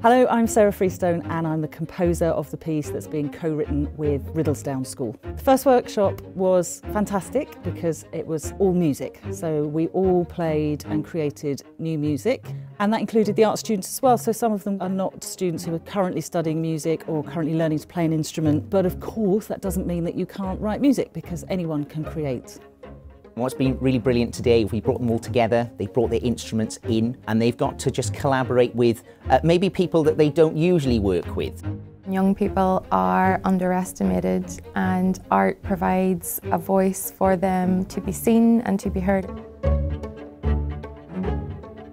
Hello, I'm Sarah Freestone and I'm the composer of the piece that's being co-written with Riddlesdown School. The first workshop was fantastic because it was all music. So we all played and created new music and that included the art students as well. So some of them are not students who are currently studying music or currently learning to play an instrument. But of course, that doesn't mean that you can't write music because anyone can create. What's been really brilliant today, we brought them all together, they brought their instruments in, and they've got to just collaborate with uh, maybe people that they don't usually work with. Young people are underestimated and art provides a voice for them to be seen and to be heard.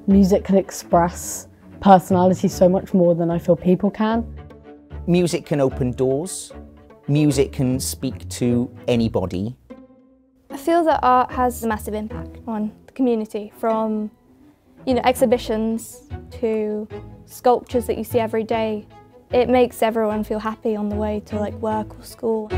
Music can express personality so much more than I feel people can. Music can open doors, music can speak to anybody, I feel that art has a massive impact on the community from you know, exhibitions to sculptures that you see every day. It makes everyone feel happy on the way to like work or school.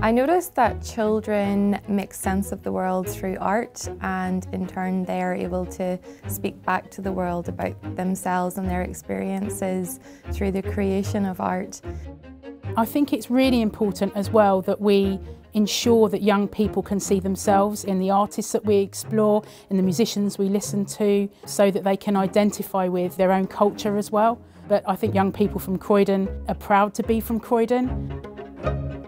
I noticed that children make sense of the world through art and in turn they are able to speak back to the world about themselves and their experiences through the creation of art. I think it's really important as well that we ensure that young people can see themselves in the artists that we explore, in the musicians we listen to, so that they can identify with their own culture as well. But I think young people from Croydon are proud to be from Croydon.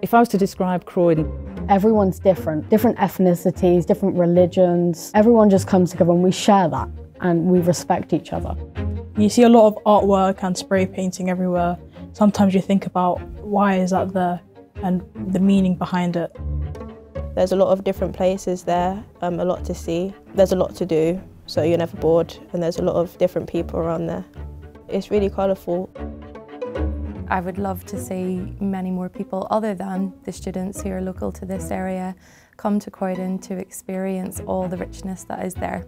If I was to describe Croydon, everyone's different, different ethnicities, different religions. Everyone just comes together and we share that and we respect each other. You see a lot of artwork and spray painting everywhere. Sometimes you think about why is that there? And the meaning behind it. There's a lot of different places there, um, a lot to see. There's a lot to do, so you're never bored, and there's a lot of different people around there. It's really colourful. I would love to see many more people other than the students who are local to this area come to Croydon to experience all the richness that is there.